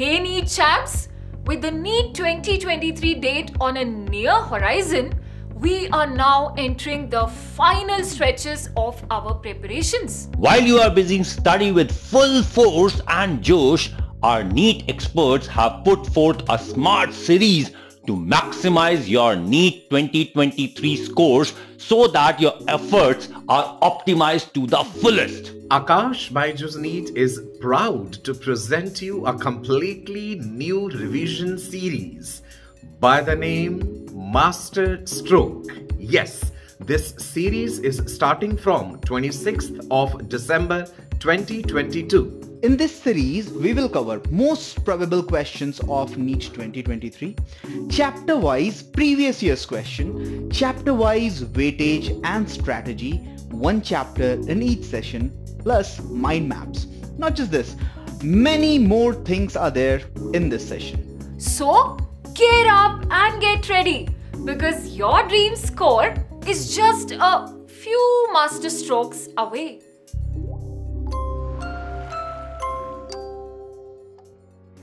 Hey NEET champs, with the NEET 2023 date on a near horizon, we are now entering the final stretches of our preparations. While you are busy studying with full force and Josh, our NEET experts have put forth a smart series to maximize your NEET 2023 scores so that your efforts are optimized to the fullest. Aakash Byju's NEET is proud to present you a completely new revision series by the name Master Stroke. Yes, this series is starting from 26th of December 2022 in this series, we will cover most probable questions of NEET 2023, chapter-wise previous year's question, chapter-wise weightage and strategy, one chapter in each session, plus mind maps. Not just this, many more things are there in this session. So, gear up and get ready because your dream score is just a few master strokes away.